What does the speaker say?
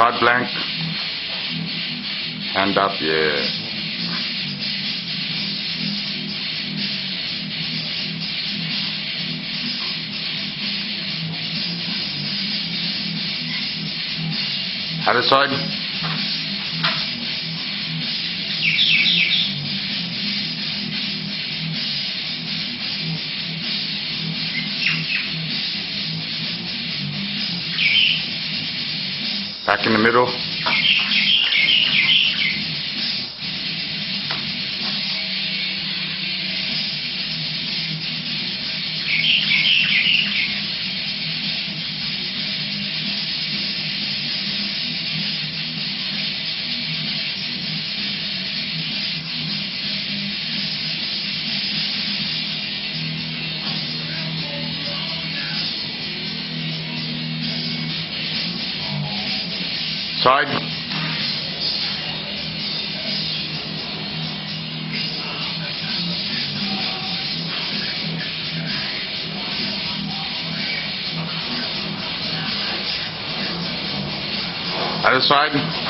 Side blank. Hand up, yeah. Other Back in the middle. Side. Other side.